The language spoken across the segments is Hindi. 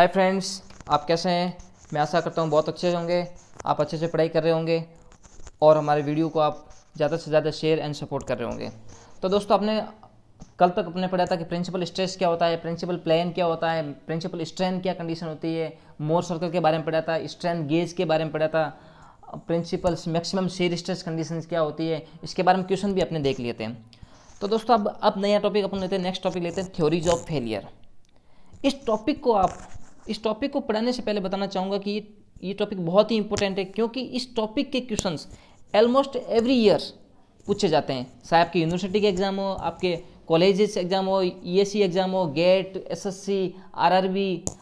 हाय फ्रेंड्स आप कैसे हैं? मैं आशा करता हूँ बहुत अच्छे होंगे। आप अच्छे से पढ़ाई कर रहे होंगे और हमारे वीडियो को आप ज़्यादा से ज़्यादा शेयर एंड सपोर्ट कर रहे होंगे। तो दोस्तों, आपने कल तक अपने पढ़ा था कि प्रिंसिपल स्ट्रेस क्या होता है प्रिंसिपल प्लेन क्या होता है प्रिंसिपल स्ट्रेन क्या कंडीशन होती है मोर सर्कल के बारे में पढ़ा था स्ट्रेन गेज के बारे में पढ़ा था principles maximum shear stress condition क्या होती है, इसके बारे में क्वेश्चन भी अपने देख लेते हैं तो दोस्तों, अब अब नया टॉपिक अपन लेते हैं नेक्स्ट टॉपिक लेते हैं थ्योरीज ऑफ़ फेलियर इस टॉपिक को आप इस टॉपिक को पढ़ाने से पहले बताना चाहूँगा कि ये टॉपिक बहुत ही इंपॉर्टेंट है, क्योंकि इस टॉपिक के क्वेश्चन ऑलमोस्ट एवरी ईयर पूछे जाते हैं। चाहे आपकी यूनिवर्सिटी के एग्ज़ाम हो, आपके कॉलेजेस एग्ज़ाम हो ईएससी एग्ज़ाम हो गेट एस एस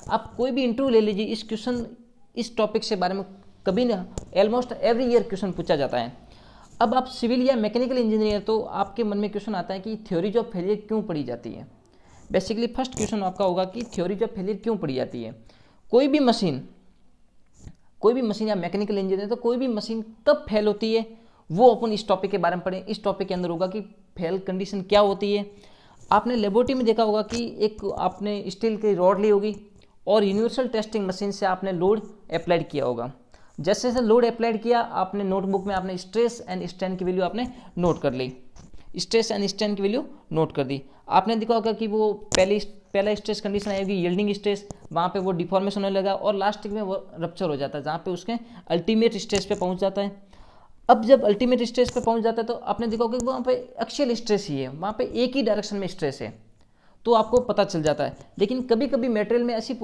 आप कोई भी इंटरव्यू ले लीजिए, इस क्वेश्चन इस टॉपिक से बारे में कभी ना ऑलमोस्ट एवरी ईयर क्वेश्चन पूछा जाता है। अब आप सिविल या मैकेनिकल इंजीनियर तो आपके मन में क्वेश्चन आता है कि थ्योरीज ऑफ़ फेलियर क्यों पढ़ी जाती है? बेसिकली फ़र्स्ट क्वेश्चन आपका होगा कि थ्योरीज ऑफ़ फेलियर क्यों पढ़ी जाती है? कोई भी मशीन कोई भी मशीन या मैकेनिकल इंजीनियर तो कोई भी मशीन कब फेल होती है, वो अपन इस टॉपिक के बारे में पढ़ें। इस टॉपिक के अंदर होगा कि फेल कंडीशन क्या होती है। आपने लेबोरेटरी में देखा होगा कि एक आपने स्टील की रॉड ली होगी और यूनिवर्सल टेस्टिंग मशीन से आपने लोड अप्लाइड किया होगा। जैसे जैसे लोड अप्लाइड किया, आपने नोटबुक में आपने स्ट्रेस एंड स्टैंड की वैल्यू आपने नोट कर ली। स्ट्रेस एंड स्टैंड की वैल्यू नोट कर दी। आपने देखा होगा कि वो पहले पहला स्ट्रेस कंडीशन आएगी यील्डिंग स्ट्रेस वहाँ पे वो डिफॉर्मेशन होने लगा और लास्ट में वो रप्चर हो जाता है, जहाँ पे उसके अल्टीमेट स्ट्रेस पे पहुँच जाता है। अब जब अल्टीमेट स्ट्रेस पे पहुँच जाता है तो आपने देखा होगा कि वहाँ पे एक्शियल स्ट्रेस ही है, वहाँ पे एक ही डायरेक्शन में स्ट्रेस है तो आपको पता चल जाता है। लेकिन कभी कभी मेटेरियल में ऐसी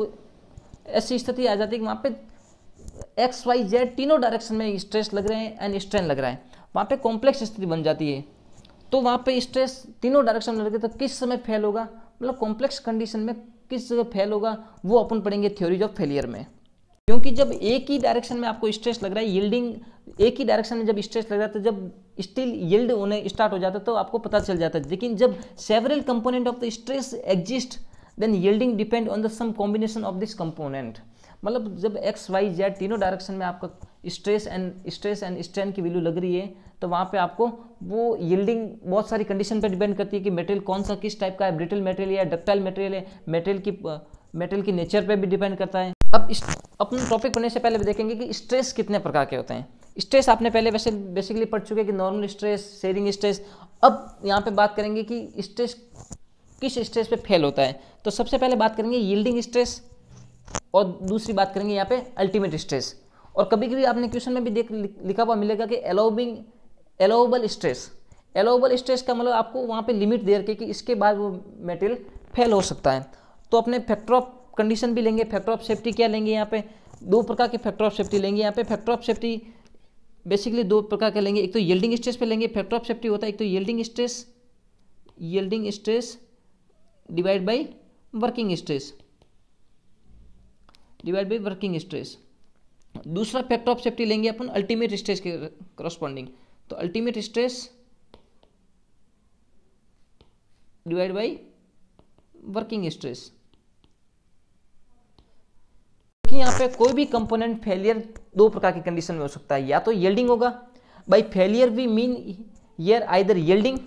ऐसी स्थिति आ जाती है कि वहाँ पे एक्स वाई जेड तीनों डायरेक्शन में स्ट्रेस लग रहे हैं एंड स्ट्रेन लग रहा है। वहाँ पे कॉम्प्लेक्स स्थिति बन जाती है। तो वहाँ पे स्ट्रेस तीनों डायरेक्शन में लगे तो किस समय फेल होगा? मतलब कॉम्प्लेक्स कंडीशन में किस जगह फेल होगा, वो अपन पढ़ेंगे थ्योरीज ऑफ़ फेलियर में। क्योंकि जब एक ही डायरेक्शन में आपको स्ट्रेस लग रहा है यील्डिंग एक ही डायरेक्शन में जब स्ट्रेस लग रहा है तो जब स्टिल यील्ड होने स्टार्ट हो जाता है तो आपको पता चल जाता है। लेकिन जब several component of the stress exist then yielding depend on the some combination of this component मतलब जब एक्स वाई जेड तीनों डायरेक्शन में आपका stress and stress and strain की वैल्यू लग रही है तो वहाँ पे आपको वो यील्डिंग बहुत सारी कंडीशन पर डिपेंड करती है कि मेटेरियल कौन सा किस टाइप का है ब्रिटल मेटेरियल या डक्टाइल मेटेरियल है। मेटेरियल की मेटेरियल की नेचर पे भी डिपेंड करता है। अब इस, अपने टॉपिक पढ़ने से पहले देखेंगे कि स्ट्रेस कितने प्रकार के होते हैं। स्ट्रेस आपने पहले वैसे बेसिकली पढ़ चुके हैं कि नॉर्मल स्ट्रेस शेयरिंग स्ट्रेस अब यहाँ पे बात करेंगे कि स्ट्रेस किस स्ट्रेस पे फेल होता है। तो सबसे पहले बात करेंगे यील्डिंग स्ट्रेस और दूसरी बात करेंगे यहाँ पे अल्टीमेट स्ट्रेस और कभी कभी आपने क्वेश्चन में भी देख लिखा हुआ मिलेगा कि अलाउबिंग अलाउबल स्ट्रेस अलाउबल स्ट्रेस का मतलब आपको वहाँ पे लिमिट दे रखे कि इसके बाद वो मेटेरियल फेल हो सकता है। तो अपने फैक्टर ऑफ़ कंडीशन भी लेंगे फैक्टर ऑफ़ सेफ्टी क्या लेंगे यहाँ पे? दो प्रकार के फैक्टर ऑफ़ सेफ्टी लेंगे यहाँ पे। फैक्टर ऑफ़ सेफ्टी बेसिकली दो प्रकार के लेंगे। एक तो येल्डिंग स्ट्रेस पे लेंगे फैक्टर ऑफ़ सेफ्टी होता है, एक तो yielding stress yielding stress divide by working stress divide by working stress दूसरा फैक्टर ऑफ़ सेफ्टी लेंगे अपन अल्टीमेट स्ट्रेस के करस्पॉन्डिंग तो ultimate stress divide by working stress क्योंकि यहाँ पे कोई भी कंपोनेंट फेलियर दो प्रकार की कंडीशन में हो सकता है। या तो येल्डिंग होगा। बाई फेलियर वी मीन यर आइदर येल्डिंग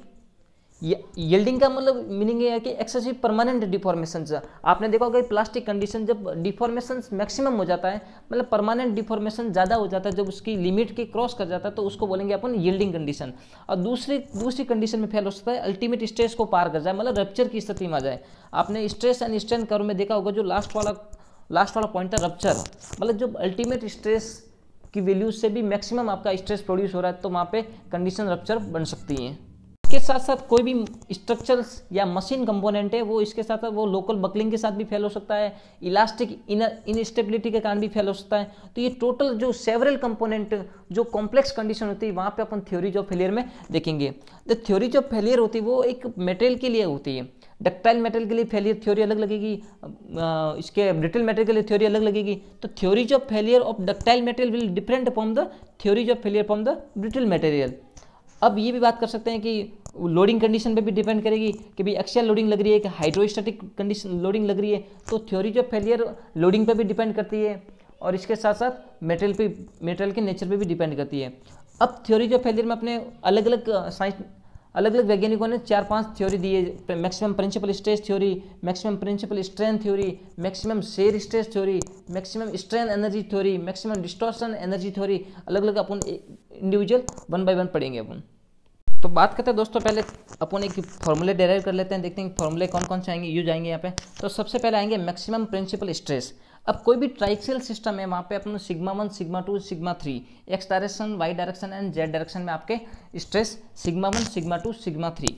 येल्डिंग का मतलब मीनिंग है कि एक्सेसिव परमानेंट डिफॉर्मेशन आपने देखा होगा प्लास्टिक कंडीशन जब डिफॉर्मेशन मैक्सिमम हो जाता है मतलब परमानेंट डिफॉर्मेशन ज़्यादा हो जाता है, जब उसकी लिमिट के क्रॉस कर जाता है तो उसको बोलेंगे अपन येल्डिंग कंडीशन और दूसरी दूसरी कंडीशन में फेल हो सकता है अल्टीमेट स्ट्रेस को पार कर जाए मतलब रप्चर की स्थिति में आ जाए। आपने स्ट्रेस एंड स्ट्रेन कर्व में देखा होगा जो लास्ट वाला लास्ट वाला पॉइंट था रप्चर मतलब जब अल्टीमेट स्ट्रेस की वैल्यू से भी मैक्सिमम आपका स्ट्रेस प्रोड्यूस हो रहा है तो वहाँ पे कंडीशन रप्चर बन सकती हैं। इसके साथ साथ कोई भी स्ट्रक्चर्स या मशीन कंपोनेंट है, वो इसके साथ साथ वो लोकल बकलिंग के साथ भी फेल हो सकता है इलास्टिक इन इनस्टेबिलिटी के कारण भी फेल हो सकता है। तो ये टोटल जो सेवरल कंपोनेंट जो कॉम्प्लेक्स कंडीशन होती है, वहाँ पे अपन थ्योरीज ऑफ़ फेलियर में देखेंगे। द थ्योरीज ऑफ़ फेलियर होती है, वो एक मेटेरियल के लिए होती है। डक्टाइल मेटेरियल के लिए फेलियर थ्योरी अलग लगेगी इसके ब्रिटल मेटेरियल के लिए थ्योरी अलग लगेगी। तो theories of failure of ductile material will different from the theories of failure from the brittle material अब ये भी बात कर सकते हैं कि लोडिंग कंडीशन पे भी डिपेंड करेगी कि भाई एक्शियल लोडिंग लग रही है कि हाइड्रोस्टैटिक कंडीशन लोडिंग लग रही है तो थ्योरी जो फेलियर लोडिंग पे भी डिपेंड करती है और इसके साथ साथ मेटेरियल पे मेटेरियल के नेचर पे भी डिपेंड करती है। अब थ्योरी जो फेलियर में अपने अलग अलग साइंस अलग अलग वैज्ञानिकों ने चार पाँच थ्योरी दी है maximum principal stress theory maximum principal strength theory maximum shear stress theory maximum strength energy theory maximum distortion energy theory अलग अलग अपन इंडिविजुअल वन बाय वन पढ़ेंगे अपन। तो बात करते हैं दोस्तों, पहले अपन एक फॉर्मूले डेराइव कर लेते हैं, देखते हैं फॉर्मूले कौन कौन से आएँगे यूज़ आएँगे यहाँ पे। तो सबसे पहले आएँगे मैक्सिमम प्रिंसिपल स्ट्रेस अब कोई भी ट्राइक्सियल सिस्टम है, वहाँ पे अपन sigma one sigma two sigma three X direction Y direction and Z direction में आपके stress sigma one sigma two sigma three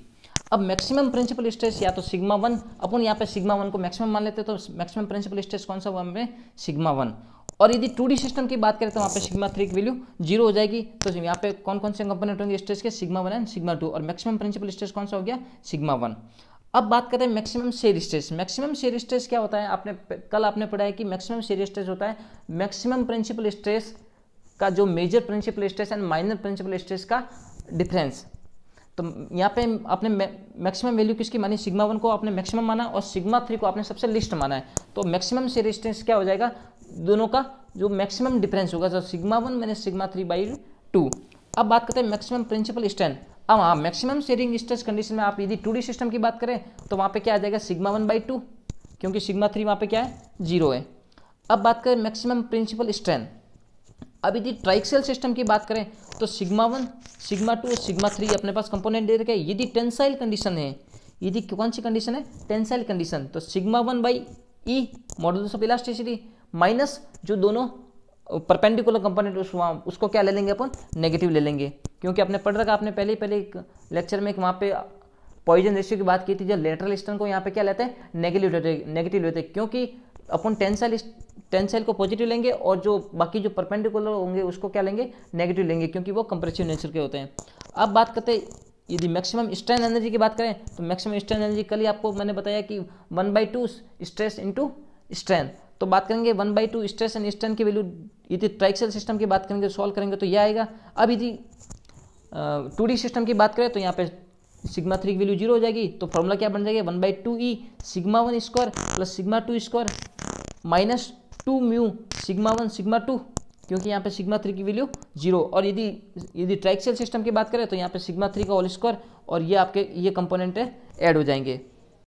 अब मैक्सिमम प्रिंसिपल स्ट्रेस या तो सिग्मा वन अपन यहाँ पे सिग्मा वन को मैक्सिमम मान लेते हैं तो मैक्सिमम प्रिंसिपल स्ट्रेस कौन सा हुआ हमें? सिग्मा वन और यदि टू सिस्टम की बात करें तो वहाँ पे सिग्मा थ्री की वैल्यू ज़ीरो हो जाएगी। तो यहाँ पे कौन कौन से कंपोनेंट होंगे? स्ट्रेस के sigma one and sigma two और मैक्सिमम प्रिंसिपल स्ट्रेस कौन सा हो गया? सिग्मा वन अब बात करें maximum shear stress maximum shear stress क्या होता है? आपने कल आपने पढ़ा है कि मैक्सिमम शेयर स्ट्रेस होता है मैक्सिमम प्रिंसिपल स्ट्रेस का जो major principal stress and minor principal stress का डिफरेंस तो यहाँ पे आपने मैक्सिमम वैल्यू किसकी मानी? सिग्मा वन को आपने मैक्सिमम माना और सिग्मा थ्री को आपने सबसे लिस्ट माना है। तो मैक्सिमम शेयर स्ट्रेस क्या हो जाएगा? दोनों का जो मैक्सिमम डिफरेंस होगा, जो सिग्मा वन मैंने सिग्मा थ्री बाई टू अब बात करते हैं मैक्सिमम प्रिंसिपल स्ट्रेंथ अब हाँ मैक्सिमम शेयरिंग स्ट्रेस कंडीशन में आप यदि टू डी सिस्टम की बात करें तो वहाँ पे क्या आ जाएगा? सिग्मा वन बाई टू क्योंकि सिग्मा थ्री वहाँ पे क्या है? ज़ीरो है। अब बात करें मैक्सिमम प्रिंसिपल स्ट्रेंथ अब यदि ट्राइक्सेल सिस्टम की बात करें तो sigma one, sigma two, sigma three अपने पास कंपोनेंट दे रखे यदि टेंसाइल कंडीशन है, यदि कौन सी कंडीशन है? Tensile condition. तो sigma one by E modulus of elasticity minus जो दोनों परपेंडिकुलर कंपोनेंट, उस उसको क्या ले लेंगे अपन? नेगेटिव ले लेंगे। क्योंकि आपने पढ़ रखा, आपने पहले पहले एक लेक्चर में एक वहाँ पे पॉइजन रेशियो की बात की थी जो लेटरल स्टन को यहाँ पे क्या लेते हैं? नेगेटिव लेते नेगेटिव लेते। क्योंकि अपन टेंसाइल टेंसाइल को पॉजिटिव लेंगे और जो बाकी जो परपेंडिकुलर होंगे, उसको क्या लेंगे? नेगेटिव लेंगे, क्योंकि वो कंप्रेसिव नेचर के होते हैं। अब बात करते हैं, यदि मैक्सिमम स्ट्रेन एनर्जी की बात करें तो मैक्सिमम स्ट्रेन एनर्जी कल ही आपको मैंने बताया कि one by two stress into strength तो बात करेंगे one by two stress and strain की वैल्यू यदि ट्राइक्सल सिस्टम की बात करेंगे सॉल्व करेंगे तो यह आएगा। अब यदि टू डी सिस्टम की बात करें तो यहाँ पे सिग्मा थ्री की वैल्यू ज़ीरो हो जाएगी तो फॉर्मूला क्या बन जाएगा? One by two E sigma one square plus sigma two square minus two mu sigma one, sigma two, क्योंकि यहाँ पे सिग्मा थ्री की वैल्यू ज़ीरो। और यदि यदि ट्राइक्सेल सिस्टम की बात करें तो यहाँ पे सिग्मा थ्री का होल स्क्वायर, और ये आपके, ये कंपोनेंट ऐड हो जाएँगे।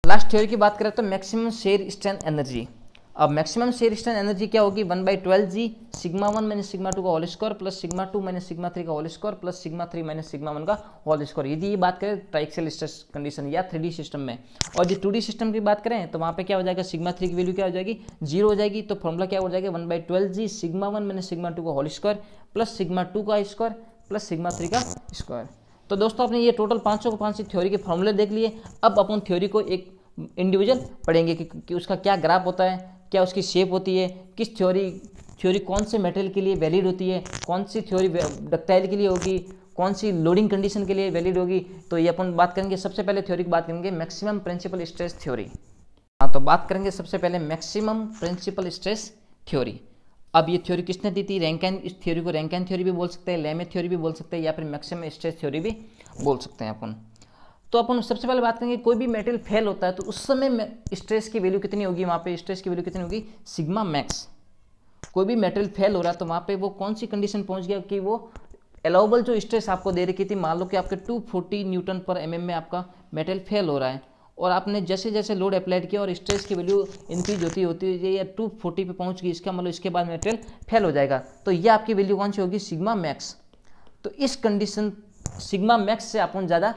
लास्ट थ्योरी की बात करें तो मैक्सिमम शेयर स्ट्रेंथ एनर्जी अब मैक्सिमम शेयर स्ट्रेन एनर्जी क्या होगी? One by twelve G sigma one minus sigma two का whole square plus sigma two minus sigma three का whole square plus sigma three minus sigma one का होल स्क्वायर यदि ये बात करें ट्राइक्सेल स्ट्रेस कंडीशन या थ्री सिस्टम में और जो टू सिस्टम की बात करें तो वहाँ पे क्या हो जाएगा? सिग्मा थ्री की वैल्यू क्या हो जाएगी? ज़ीरो हो जाएगी। तो फॉर्मुला क्या हो जाएगा? One by twelve G sigma one minus sigma two का whole square plus sigma two का स्क्वायर प्लस सिग्मा थ्री का स्क्वायर तो दोस्तों आपने ये टोटल पाँच सौ पाँच थ्योरी के फॉर्मूले देख लिए। अब अपन थ्योरी को एक इंडिविजुअल पढ़ेंगे कि, कि उसका क्या ग्राफ होता है क्या उसकी शेप होती है? किस थ्योरी थ्योरी कौन से मेटेरियल के लिए वैलिड होती है? कौन सी थ्योरी डक्टाइल के लिए होगी? कौन सी लोडिंग कंडीशन के लिए वैलिड होगी? तो ये अपन बात करेंगे, सबसे पहले थ्योरी की बात करेंगे मैक्सिमम प्रिंसिपल स्ट्रेस थ्योरी हाँ तो बात करेंगे सबसे पहले मैक्सिमम प्रिंसिपल स्ट्रेस थ्योरी अब ये थ्योरी किसने दी थी? रैंकैन इस थ्योरी को रैंकैन थ्योरी भी बोल सकते हैं लेमे थ्योरी भी बोल सकते हैं, या फिर मैक्सिमम स्ट्रेस थ्योरी भी बोल सकते हैं अपन। तो अपन सबसे पहले बात करेंगे, कोई भी मेटेरियल फेल होता है तो उस समय स्ट्रेस की वैल्यू कितनी होगी वहाँ पे? स्ट्रेस की वैल्यू कितनी होगी? सिग्मा मैक्स कोई भी मेटेरियल फेल हो रहा है तो वहाँ पे वो कौन सी कंडीशन पहुँच गया कि वो अलाउबल जो स्ट्रेस आपको दे रखी थी, मान लो कि आपके 240 न्यूटन पर एम में आपका मेटेरियल फेल हो रहा है, और आपने जैसे जैसे लोड अप्लाइड किया और स्ट्रेस की वैल्यू इंक्रीज होती होती है या टू फोर्टी पे पहुँच गई, इसका मतलब इसके बाद मेटेरियल फेल हो जाएगा। तो ये आपकी वैल्यू कौन सी होगी? सिग्मा मैक्स तो इस कंडीशन सिग्मा मैक्स से अपन ज़्यादा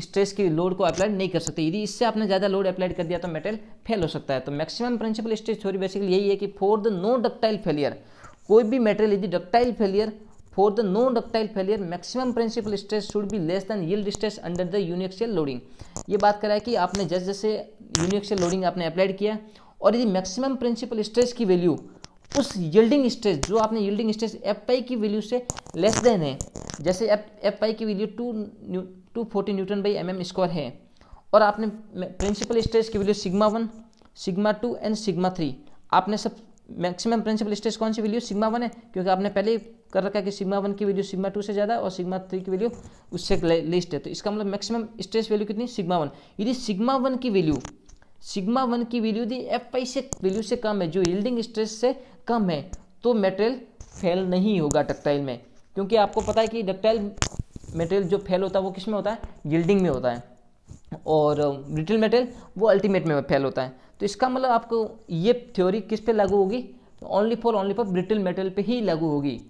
स्ट्रेस की लोड को अप्लाई नहीं कर सकते। यदि इससे आपने ज़्यादा लोड अप्लाइड कर दिया तो मेटल फेल हो सकता है। तो maximum principal stress theory basically यही है कि for the no ductile failure कोई भी मेटेरियल यदि ductile failure for the no ductile failure maximum principal stress should be less than yield stress under the uniaxial loading ये बात करा है कि आपने जैसे जैसे यूनिक्सियल लोडिंग आपने अप्लाइड किया, और यदि मैक्सिमम प्रिंसिपल स्ट्रेस की वैल्यू उस यील्डिंग स्ट्रेस जो आपने यील्डिंग स्ट्रेस एफ़ पाई की वैल्यू से लेस देन है, जैसे एफ़ एफ़ पाई की value two two forty newton by M M square है। और आपने प्रिंसिपल स्ट्रेस की value sigma one, sigma two, and sigma three. आपने सब मैक्सिमम प्रिंसिपल स्ट्रेस कौन सी वैल्यू सिग्मा वन है? क्योंकि आपने पहले ही कर रखा है कि सिग्मा वन की वैल्यू सिग्मा टू से ज़्यादा और सिग्मा थ्री की वैल्यू उससे लिस्ट है। तो इसका मतलब मैक्सिमम स्ट्रेस वैल्यू कितनी? Sigma one. यदि सिग्मा वन की वैल्यू, सिग्मा वन की वैल्यू यदि एफ़ पाई से वैल्यू से कम है, जो यील्डिंग स्ट्रेस से कम है तो मेटेरियल फेल नहीं होगा डक्टाइल में। क्योंकि आपको पता है कि डक्टाइल मटेरियल जो फेल होता है वो किसमें होता है? यील्डिंग में होता है। और ब्रिटल मटेरियल वो अल्टीमेट में फेल होता है। तो इसका मतलब आपको ये थ्योरी किस पे लागू होगी? Only for only for brittle metal पे ही लागू होगी।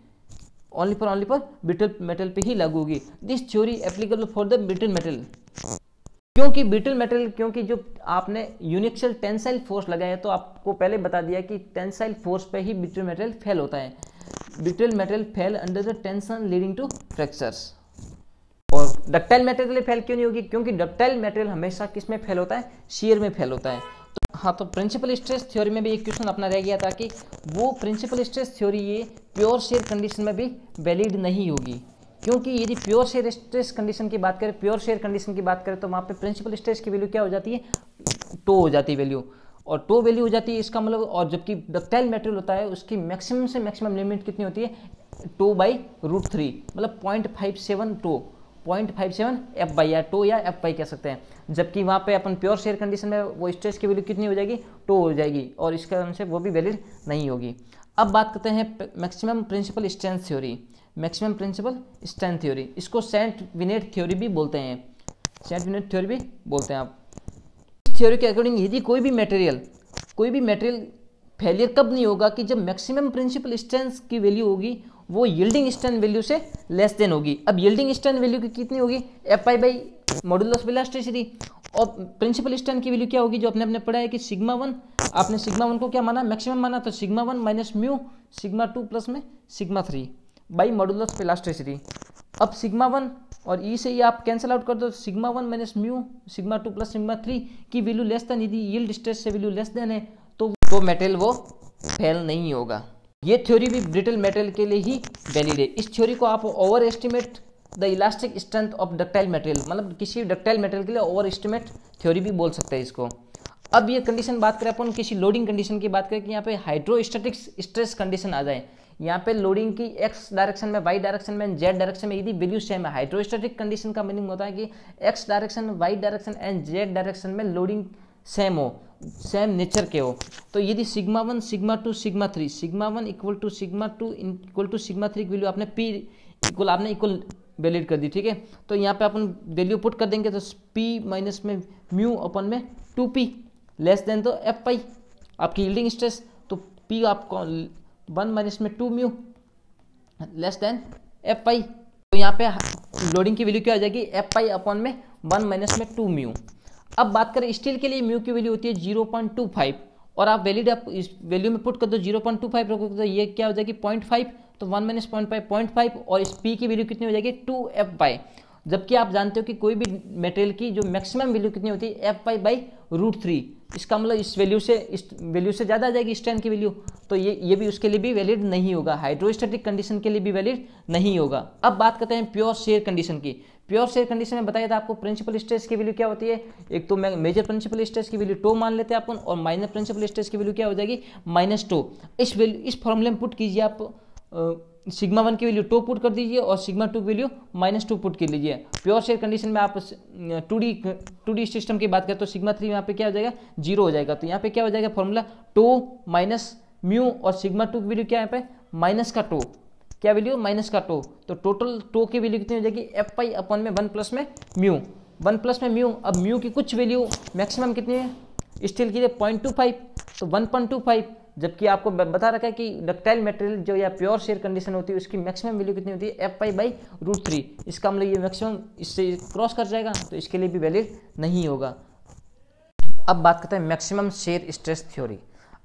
Only for only for brittle metal पे ही लागू होगी। This theory applicable for the brittle metal क्योंकि ब्रिटिल मेटल क्योंकि जो आपने यूनिक्सल टेंसाइल फोर्स लगाया तो आपको पहले बता दिया कि टेंसाइल फोर्स पे ही ब्रिटल मेटल फेल होता है। Brittle metal fail under the tension leading to fractures ductile material fail क्यों नहीं होगी? क्योंकि डक्टाइल मेटेरियल हमेशा किसमें फेल होता है? शेयर में फेल होता है। तो हाँ तो प्रिंसिपल स्ट्रेस थ्योरी में भी एक क्वेश्चन अपना रह गया था कि वो प्रिंसिपल स्ट्रेस थ्योरी ये प्योर शेयर कंडीशन में भी वैलिड नहीं होगी। क्योंकि यदि प्योर शेयर स्ट्रेस कंडीशन की बात करें प्योर शेयर कंडीशन की बात करें तो वहाँ पे प्रिंसिपल स्ट्रेस की वैल्यू क्या हो जाती है? टो हो जाती है वैल्यू और टो वैल्यू हो जाती है, इसका मतलब और जबकि डक्टाइल मेटेरियल होता है, उसकी मैक्सिमम से मैक्सिमम लिमिट कितनी होती है? टू बाई रूट थ्री मतलब point five seven two. Point five seven F by या टू या एफ़ बाई कह सकते हैं। जबकि वहाँ पे अपन प्योर शेयर कंडीशन में वो स्ट्रेस की वैल्यू कितनी हो जाएगी? टू हो जाएगी और इसके कारण से वो भी वैलिड नहीं होगी। अब बात करते हैं maximum principal strength theory. Maximum principal strength theory. इसको सेंट विनेट थ्योरी भी बोलते हैं। सेंट विनेट थ्योरी भी बोलते हैं आप। इस थ्योरी के अकॉर्डिंग यदि कोई भी मटेरियल कोई भी मटेरियल फेलियर कब नहीं होगा कि जब मैक्सिमम प्रिंसिपल स्ट्रेंथ की वैल्यू होगी वो यील्डिंग स्टैंड वैल्यू से लेस देन होगी। अब यील्डिंग स्टैंड वैल्यू की कितनी होगी? F I by modulus elasticity और प्रिंसिपल स्टैंड की वैल्यू क्या होगी? जो आपने अपने पढ़ा है कि सिग्मा वन आपने सिग्मा वन को क्या माना? मैक्सिमम माना तो sigma one minus mu sigma two plus में sigma three by modulus elasticity अब सिग्मा वन और ई e से ये आप कैंसिल आउट कर दो। Sigma one minus mu sigma two plus sigma three की वैल्यू लेस देन यदि यील्ड स्ट्रेस से वैल्यू लेस देन है तो वो मेटेरियल वो फेल नहीं होगा। ये थ्योरी भी ब्रिटल मेटेरियल के लिए ही वैलिड है। इस थ्योरी को आप overestimate the elastic strength of ductile material मतलब किसी डक्टाइल मटेरियल के लिए ओवर एस्टिमेट थ्योरी भी बोल सकते हैं इसको। अब ये कंडीशन बात करें, अपन किसी लोडिंग कंडीशन की बात करें कि यहाँ पे हाइड्रोस्टेटिक स्ट्रेस कंडीशन आ जाए। यहाँ पे लोडिंग की एक्स डायरेक्शन में वाई डायरेक्शन में जेड डायरेक्शन में, यदि वैल्यू सेम है हाइड्रोस्टेटिक कंडीशन का मीनिंग होता है कि X direction Y direction and Z direction में लोडिंग सेम हो। सेम नेचर के हो तो यदि sigma one sigma two sigma three sigma one equal to sigma two equal to sigma three की वैल्यू आपने पी इक्वल आपने इक्वल वैलिड कर दी, ठीक है? तो यहाँ पे अपन वैल्यू पुट कर देंगे तो पी माइनस में म्यू अपन में टू पी लेस देन तो एफ़ पाई आपकी यील्डिंग स्ट्रेस तो पी आपको वन माइनस में two mu less than F pi तो यहाँ पे लोडिंग की वैल्यू क्या हो जाएगी? एफ़ पाई अपन में वन माइनस में टू म्यू अब बात करें स्टील के लिए म्यू की वैल्यू होती है ज़ीरो पॉइंट टू फाइव और आप वैलिड आप इस वैल्यू में पुट कर दो ज़ीरो पॉइंट टू फाइव रखोगे तो ये क्या हो जाएगी पॉइंट फाइव तो one minus point five point five और इस पी की वैल्यू कितनी हो जाएगी टू एफ़ बाई जबकि आप जानते हो कि कोई भी मटेरियल की जो मैक्सिमम वैल्यू कितनी होती है F Y by root three इसका मतलब इस वैल्यू से, इस वैल्यू से ज़्यादा आ जाएगी स्ट्रेंथ की वैल्यू तो ये ये भी उसके लिए भी वैलिड नहीं होगा। हाइड्रोस्टेटिक कंडीशन के लिए भी वैलिड नहीं होगा। अब बात करते हैं प्योर शेयर कंडीशन की। प्योर शेयर कंडीशन में बताया था आपको प्रिंसिपल स्ट्रेस की वैल्यू क्या होती है? एक तो मेजर प्रिंसिपल स्ट्रेस की वैल्यू टो मान लेते हैं अपन और माइनर प्रिंसिपल स्ट्रेस की वैल्यू क्या हो जाएगी? माइनस टो इस वैल्यू इस फॉर्मूले में पुट कीजिए आप सिग्मा वन की वैल्यू टू पुट कर दीजिए और सिग्मा टू की वैल्यू माइनस टू पुट कर लीजिए। प्योर शेयर कंडीशन में आप two D two D system की बात करें तो सिग्मा थ्री यहाँ पे क्या हो जाएगा? ज़ीरो हो जाएगा। तो यहाँ पे क्या हो जाएगा फॉर्मूला? टू माइनस म्यू और सिग्मा टू की वैल्यू क्या यहाँ पे? माइनस का टू। क्या वैल्यू? माइनस का टू। तो टोटल टू की वैल्यू कितनी हो जाएगी? एफ़ पाई अपन में वन प्लस में म्यू। वन प्लस में म्यू। अब म्यू की कुछ वैल्यू मैक्सिमम कितनी है? स्टील की पॉइंट टू फाइव। तो वन पॉइंट टू फाइव। जबकि आपको बता रखा है कि डक्टाइल मटेरियल जो या प्योर शेयर कंडीशन होती है, उसकी मैक्सिमम वैल्यू कितनी होती है? F pi by root three इसका मतलब ये मैक्सिमम इससे क्रॉस कर जाएगा तो इसके लिए भी वैलिड नहीं होगा। अब बात करते हैं मैक्सिमम शेयर स्ट्रेस थ्योरी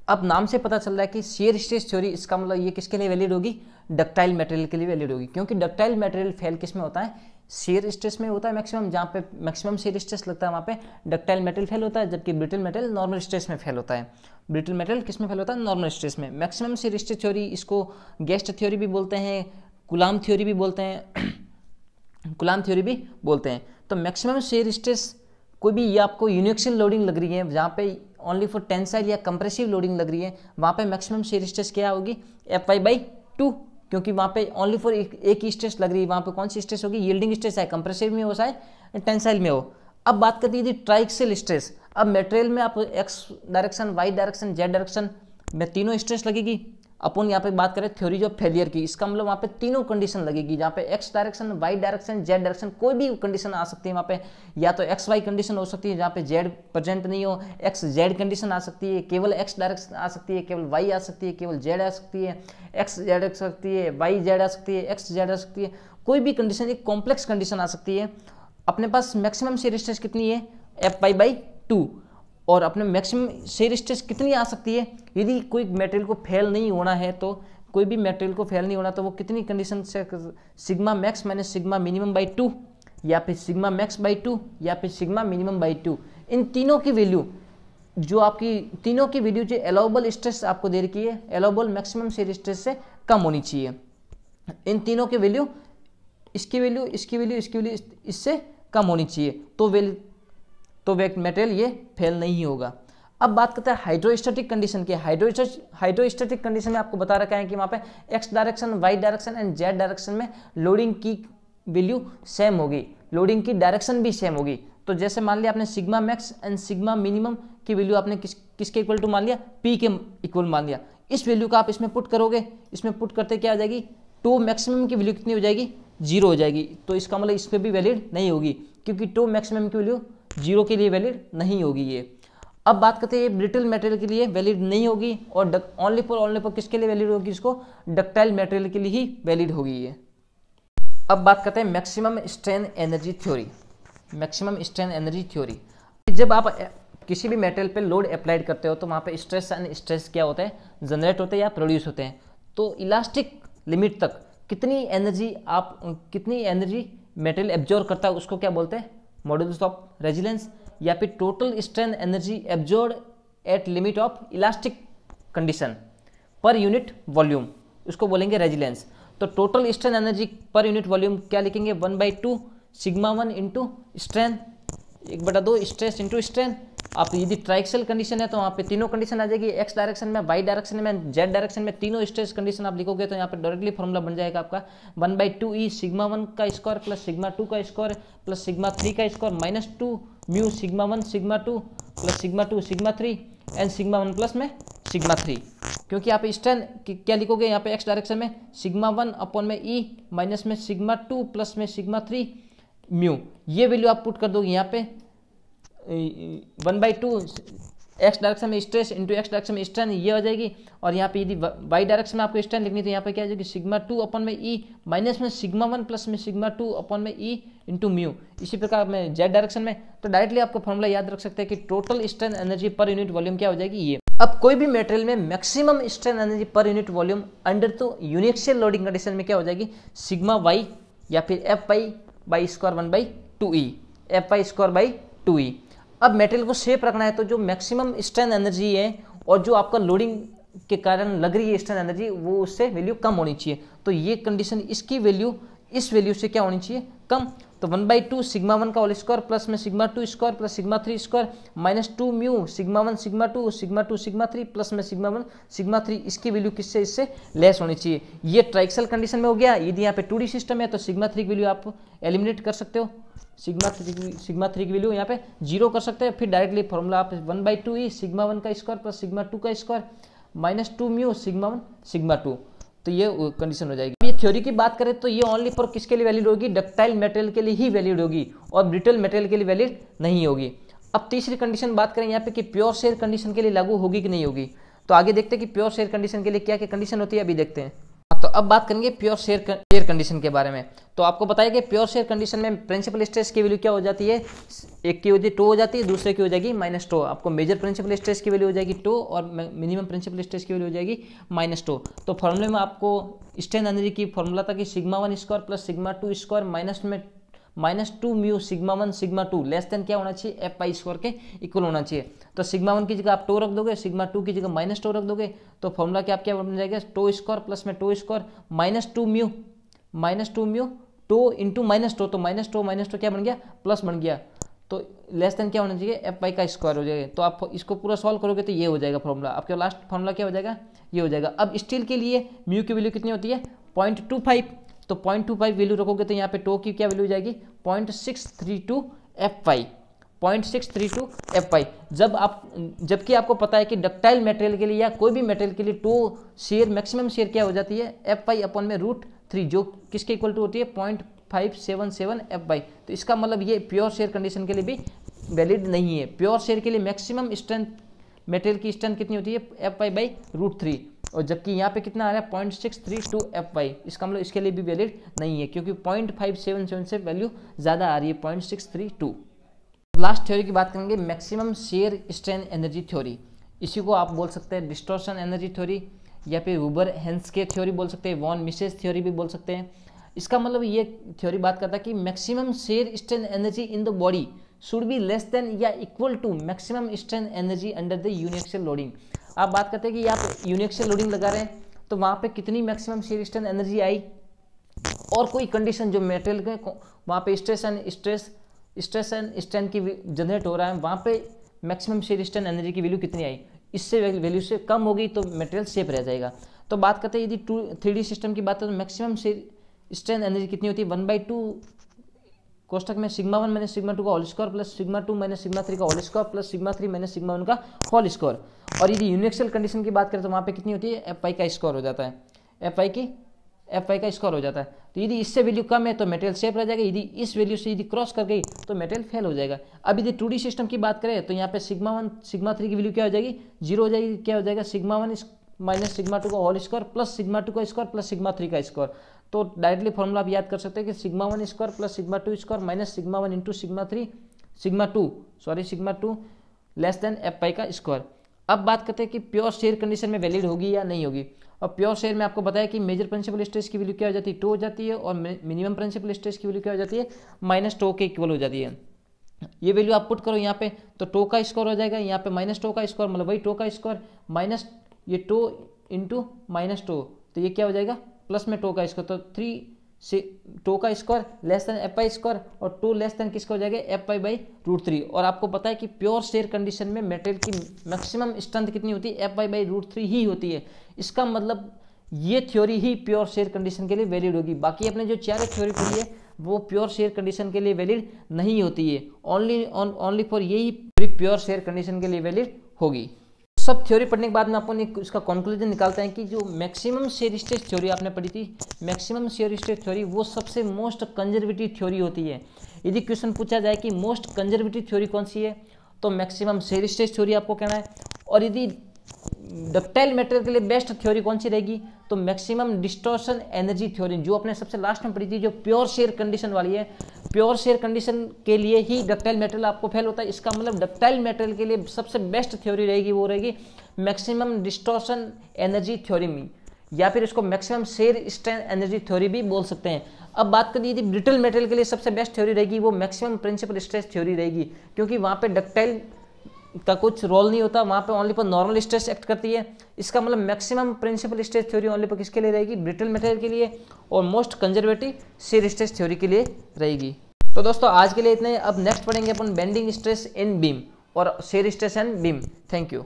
अब नाम से पता चल रहा है कि शेयर स्ट्रेस थ्योरी इसका मतलब ये किसके लिए वैलिड होगी? डक्टाइल मटेरियल के लिए वैलिड होगी। क्योंकि डक्टाइल मटेरियल फेल किसमें होता है? शेयर स्ट्रेस में होता है मैक्सिमम जहाँ पे मैक्सिमम शेयर स्ट्रेस लगता है, वहाँ पे डक्टाइल मेटल फेल होता है, जबकि ब्रिटल मेटल नॉर्मल स्ट्रेस में फेल होता है। ब्रिटल मेटल किसमें फेल होता है? नॉर्मल स्ट्रेस में। मैक्सिमम शेयर स्ट्रेस थ्योरी इसको गेस्ट थ्योरी भी बोलते हैं गुलाम थ्योरी भी बोलते हैं गुलाम थ्योरी भी बोलते हैं। तो मैक्सिमम शेयर स्ट्रेस कोई भी, ये आपको यूनिक्सल लोडिंग लग रही है, जहाँ पे ओनली फॉर टेंसाइल या कंप्रेसिव लोडिंग लग रही है, वहाँ पे मैक्सिमम शेयर स्ट्रेस क्या होगी? एफ़ वाई बाई टू क्योंकि वहाँ पे ओनली फॉर एक, ही स्ट्रेस लग रही है। वहाँ पे कौन सी स्ट्रेस होगी? यील्डिंग स्ट्रेस है कंप्रेसिव में हो चाहे टेंसाइल में हो। अब बात करती है ट्राइक्सिल स्ट्रेस अब मेटेरियल में आप X direction Y direction Z direction में तीनों स्ट्रेस लगेगी। अपन यहाँ पे बात करें थ्योरी ऑफ़ फेलियर की, इसका मतलब वहाँ पे तीनों कंडीशन लगेगी, जहाँ पे X direction Y direction Z direction कोई भी कंडीशन आ सकती है वहाँ पे। या तो एक्स वाई कंडीशन हो सकती है, जहाँ पे जेड प्रेजेंट नहीं हो एक्स जेड कंडीशन आ सकती है, केवल एक्स डायरेक्शन आ सकती है, केवल वाई आ सकती है, केवल जेड आ सकती है एक्स जेड आ सकती है वाई जेड आ सकती है एक्स जेड आ सकती है, कोई भी कंडीशन एक कॉम्प्लेक्स कंडीशन आ सकती है। अपने पास मैक्सिमम सीरीज़ कितनी है? एफ़ वाई बाई टू और अपने मैक्सिमम शेयर स्ट्रेस कितनी आ सकती है? यदि कोई मेटेरियल को फेल नहीं होना है तो कोई भी मेटेरियल को फेल नहीं होना तो वो कितनी कंडीशन से sigma max minus sigma minimum by two या फिर सिग्मा मैक्स बाई टू या फिर सिग्मा मिनिमम बाई टू इन तीनों की वैल्यू जो आपकी, तीनों की वैल्यू जो एलोबल स्ट्रेस आपको दे रखी है एलोबल मैक्सिमम शेयर स्ट्रेस से कम होनी चाहिए। इन तीनों की वैल्यू इसकी वैल्यू इसकी वैल्यू इसकी वैल्यू इससे कम होनी चाहिए। तो वैल्यू तो मेटेरियल ये फेल नहीं होगा। अब बात करते हैं हाइड्रोस्टेटिक कंडीशन की। हाइड्रो हाइड्रोस्टेटिक कंडीशन में आपको बता रखा है कि वहाँ पे X direction Y direction and Z direction में लोडिंग की वैल्यू सेम होगी। लोडिंग की डायरेक्शन भी सेम होगी। तो जैसे मान लिया आपने sigma max and sigma minimum की वैल्यू आपने किस किसके इक्वल टू मान लिया? पी के इक्वल मान लिया। इस वैल्यू का आप इसमें पुट करोगे। इसमें पुट करते क्या आ जाएगी? टू मैक्सिमम की वैल्यू कितनी हो जाएगी? ज़ीरो हो जाएगी। तो इसका मतलब इस पर भी वैलिड नहीं होगी। क्योंकि टू मैक्सिमम की वैल्यू ज़ीरो के लिए वैलिड नहीं होगी ये। अब बात करते हैं ब्रिटल मेटेरियल के लिए वैलिड नहीं होगी और ओनली फॉर ओनली फॉर किसके लिए वैलिड होगी इसको? डक्टाइल मेटेरियल के लिए ही वैलिड होगी ये। अब बात करते हैं maximum strain energy theory maximum strain energy theory जब आप किसी भी मेटेरियल पे लोड अप्लाइड करते हो तो वहाँ पे स्ट्रेस एंड स्ट्रेस क्या होता है? जनरेट होते हैं या प्रोड्यूस होते हैं। तो इलास्टिक लिमिट तक कितनी एनर्जी आप, कितनी एनर्जी मेटेरियल एब्जॉर्व करता है, उसको क्या बोलते हैं? मॉड्यूल्स ऑफ़ रेजिलेंस या फिर total strength energy absorbed at limit of elastic condition per unit volume उसको बोलेंगे रेजिलेंस तो total strength energy per unit volume क्या लिखेंगे? One by two sigma one into strength एक बटा दो स्ट्रेस इंटू स्ट्रेंथ आप यदि ट्राइक्सल कंडीशन है तो वहाँ पे तीनों कंडीशन आ जाएगी। एक्स डायरेक्शन में वाई डायरेक्शन में जेड डायरेक्शन में तीनों स्ट्रेस कंडीशन आप लिखोगे तो यहाँ पे डायरेक्टली फॉर्मुला बन जाएगा आपका। One by two E sigma one का स्क्वायर प्लस सिग्मा टू का स्क्वायर प्लस सिग्मा थ्री का square minus two mu sigma one sigma two plus sigma two sigma three and sigma one plus में सिग्मा थ्री क्योंकि आप पे स्टैन क्या लिखोगे यहाँ पे एक्स डायरेक्शन में? सिग्मा वन अपॉन में ई e माइनस में सिग्मा टू प्लस में सिग्मा थ्री म्यू ये वैल्यू आप पुट कर दोगे यहाँ पे। One by two X direction में स्ट्रेस इंटू एक्स डायरेक्शन में स्ट्रेन, ये हो जाएगी। और यहाँ पे यदि वाई डायरेक्शन में आपको स्ट्रेन लिखनी तो यहाँ पे क्या हो जाएगी? सिग्मा टू अपन में ई माइनस में सिग्मा वन प्लस में सिग्मा टू अपन में ई इंटू म्यू। इसी प्रकार में जेड डायरेक्शन में तो डायरेक्टली आपको फॉर्मुला याद रख सकते हैं कि total strain energy per unit volume क्या हो जाएगी? ये। अब कोई भी मेटेरियल में maximum strain energy per unit volume under तो यूनिक्सियल लोडिंग कंडीशन में क्या हो जाएगी? सिग्मा वाई या फिर F Y by square one by two E. F Y square by two E. अब मेटेरियल को सेफ़ रखना है तो जो मैक्सिमम स्ट्रेंथ एनर्जी है और जो आपका लोडिंग के कारण लग रही है स्ट्रेंथ एनर्जी वो उससे वैल्यू कम होनी चाहिए। तो ये कंडीशन इसकी वैल्यू इस वैल्यू से क्या होनी चाहिए? कम। तो one by two sigma one का होल स्क्वायर प्लस में sigma two square plus sigma three square minus two mu sigma one sigma two sigma two sigma three plus में सिग्मा वन सिग्मा थ्री इसकी वैल्यू किससे, इससे लेस होनी चाहिए। ये ट्राइक्सल कंडीशन में हो गया। यदि यहाँ पे टू सिस्टम है तो सिग्मा थ्री की वैल्यू आप एलिमिनेट कर सकते हो। सिग्मा थ्री सिग्मा थ्री की वैल्यू यहाँ पे ज़ीरो कर सकते हैं, फिर डायरेक्टली फॉर्मूला आप one by two E, sigma one का स्क्वायर प्लस सिग्मा टू का square, minus two mu, sigma one, sigma two. तो ये कंडीशन हो जाएगी। ये थ्योरी की बात करें तो ये ओनली फॉर किसके लिए वैलिड होगी? डक्टाइल मेटेरियल के लिए ही वैलिड होगी और ब्रिटल मेटेरियल के लिए वैलिड नहीं होगी। अब तीसरी कंडीशन बात करें यहाँ पे कि प्योर शेयर कंडीशन के लिए लागू होगी कि नहीं होगी? तो आगे देखते हैं कि प्योर शेयर कंडीशन के लिए क्या क्या कंडीशन होती है, अभी देखते हैं। तो अब बात करेंगे प्योर शेयर शेयर कंडीशन के बारे में। तो आपको बताया कि प्योर शेयर कंडीशन में प्रिंसिपल स्ट्रेस की वैल्यू क्या हो जाती है? एक की वजह टू हो जाती है, दूसरे की हो जाएगी माइनस टू आपको मेजर प्रिंसिपल स्ट्रेस की वैल्यू हो जाएगी टू और मिनिमम प्रिंसिपल स्ट्रेस की वैल्यू हो जाएगी माइनस टू तो फॉर्मूले में आपको स्टेन एनर्जी की फॉर्मूला था कि sigma one square plus sigma two square minus में minus two mu sigma one, sigma two, less than क्या होना चाहिए? एफ़ पाई स्क्वायर के इक्वल होना चाहिए। तो सिग्मा वन की जगह आप टो रख दोगे, सिग्मा टू की जगह माइनस टो रख दोगे तो फॉर्मूला क्या आप क्या बन जाएगा? टो स्क्वायर प्लस में tau square, minus two mu, minus two mu, tau into minus tau तो माइनस टो माइनस टो क्या बन गया? प्लस बन गया। तो लेस देन क्या होना चाहिए? एफ़ वाई का स्क्वायर हो जाएगा। तो आप इसको पूरा सॉल्व करोगे तो ये हो जाएगा फॉर्मूला आपके लास्ट फॉर्मूला क्या हो जाएगा? ये हो जाएगा। अब स्टील के लिए म्यू की वैल्यू कितनी होती है? पॉइंट टू फाइव तो पॉइंट टू फाइव वैल्यू रखोगे तो यहाँ पे टो की क्या वैल्यू जाएगी? Point six three two F Y point six three two F pi जब आप, जबकि आपको पता है कि डक्टाइल मेटेरियल के लिए या कोई भी मेटेरियल के लिए टो शेयर मैक्सिमम शेयर क्या हो जाती है? एफ़ पाई अपॉन में रूट थ्री जो किसके इक्वल टू होती है? Point five seven seven F by तो इसका मतलब ये प्योर शेयर कंडीशन के लिए भी वैलिड नहीं है। प्योर शेयर के लिए मैक्सिमम स्ट्रेंथ मेटेरियल की स्ट्रेंथ कितनी होती है? F pi by root three और जबकि यहाँ पे कितना आ रहा है? Point six three two F Y इसका मतलब इसके लिए भी वैलिड नहीं है, क्योंकि पॉइंट फाइव सेवन सेवन से वैल्यू ज़्यादा आ रही है point six three two last theory की बात करेंगे maximum shear strain energy theory इसी को आप बोल सकते हैं डिस्टोर्शन एनर्जी थ्योरी या फिर रूबर हेंस के थ्योरी बोल सकते हैं वॉन मिसेज थ्योरी भी बोल सकते हैं। इसका मतलब ये थ्योरी बात करता है कि maximum shear strain energy in the body should be less than या equal to maximum strain energy under the uniaxial loading आप बात करते हैं कि आप यूनिक्सल लोडिंग लगा रहे हैं तो वहाँ पे कितनी मैक्सिमम शेयर स्ट्रेन एनर्जी आई? और कोई कंडीशन जो मेटेरियल के वहाँ पे stress and stress stress and strain की जनरेट हो रहा है, वहाँ पे मैक्सिमम शेयर स्ट्रेन एनर्जी की वैल्यू कितनी आई? इससे वैल्यू से कम होगी तो मटेरियल सेफ़ रह जाएगा। तो बात करते हैं यदि टू थ्री सिस्टम की बात करें तो मैक्सिमम शेयर स्ट्रेन एनर्जी कितनी होती है? वन बाई टू कोष्टक में sigma one minus sigma two का whole square plus sigma two minus sigma three का whole square plus sigma three minus sigma one का होल स्क्वायर और यदि यूनिक्सल कंडीशन की बात करें तो वहाँ पे कितनी होती है? एफ़ आई का स्क्वायर हो जाता है। एफ़ आई की एफ़ आई का स्क्वायर हो जाता है। तो यदि इससे वैल्यू कम है तो मेटेरियल सेफ़ रह जाएगा। यदि इस वैल्यू से यदि क्रॉस कर गई तो मेटेरियल फेल हो जाएगा। अब यदि टू सिस्टम की बात करें तो यहाँ पे सिग्मा वन, सिग्मा थ्री की वैल्यू क्या हो जाएगी? ज़ीरो हो जाएगी। क्या हो जाएगा? Sigma one minus sigma two का whole square plus sigma two का स्क्वायर प्लस सिग्मा थ्री का स्क्वायर तो डायरेक्टली फॉर्मूला आप याद कर सकते हैं कि sigma one square plus sigma two square minus sigma one into sigma three sigma two sorry sigma two less than F pi का स्क्वायर अब बात करते हैं कि प्योर शेयर कंडीशन में वैलिड होगी या नहीं होगी. और प्योर शेयर में आपको बताया कि मेजर प्रिंसिपल स्ट्रेस की वैल्यू क्या हो जाती है? टू हो जाती है और मिनिमम प्रिंसिपल स्ट्रेस की वैल्यू क्या हो जाती है? माइनस टो के इक्वल हो जाती है. ये वैल्यू आप पुट करो यहाँ पे तो टो का स्कोर हो जाएगा, यहाँ पे माइनस टो का स्कोर मतलब वही टो का स्कोर माइनस ये टो इंटू माइनस टो तो ये क्या हो जाएगा? प्लस में टो का स्क्वायर तो थ्री से टो का square less than F I square और टू लेस देन किसका हो जाएगा? F I by root three और आपको पता है कि प्योर शेयर कंडीशन में मेटेरियल की मैक्सिमम स्ट्रेंथ कितनी होती है? F I by root three ही होती है। इसका मतलब ये थ्योरी ही प्योर शेयर कंडीशन के लिए वैलिड होगी। बाकी अपने जो चार थ्योरी पढ़ी है, वो प्योर शेयर कंडीशन के लिए वैलिड नहीं होती है। ओनली ओनली फॉर यही प्योर शेयर कंडीशन के लिए वैलिड होगी। सब थ्योरी पढ़ने के बाद में अपन एक उसका कंक्लूजन निकालते हैं कि जो मैक्सिमम शेयर स्टेज थ्योरी आपने पढ़ी थी मैक्सिमम शेयर स्टेज थ्योरी वो सबसे मोस्ट कंजर्वेटिव थ्योरी होती है। यदि क्वेश्चन पूछा जाए कि मोस्ट कंजर्वेटिव थ्योरी कौन सी है तो मैक्सिमम शेयर स्टेज थ्योरी आपको कहना है। और यदि डक्टाइल मेटेरियल के लिए बेस्ट थ्योरी कौन सी रहेगी तो मैक्सिमम डिस्टोर्शन एनर्जी थ्योरी जो अपने सबसे लास्ट में पढ़ी थी, जो प्योर शेयर कंडीशन वाली है प्योर शेयर कंडीशन के लिए ही डक्टाइल मेटेरियल आपको फेल होता है। इसका मतलब डक्टाइल मेटेरियल के लिए सबसे बेस्ट थ्योरी रहेगी, वो रहेगी मैक्सिमम डिस्टोशन एनर्जी थ्योरी में। या फिर इसको maximum shear strength energy theory भी बोल सकते हैं। अब बात करिए यदि ब्रिटल मेटेरियल के लिए सबसे बेस्ट थ्योरी रहेगी, वो मैक्सिमम प्रिंसिपल स्ट्रेस थ्योरी रहेगी, क्योंकि वहाँ पर डक्टाइल का कुछ रोल नहीं होता, वहाँ पे ओनली पर नॉर्मल स्ट्रेस एक्ट करती है। इसका मतलब maximum principal stress theory only पर किसके लिए रहेगी? ब्रिटल मटेरियल के लिए और most conservative shear stress theory के लिए रहेगी। तो दोस्तों, आज के लिए इतने अब नेक्स्ट पढ़ेंगे अपन बेंडिंग स्ट्रेस इन बीम और shear stress and beam thank you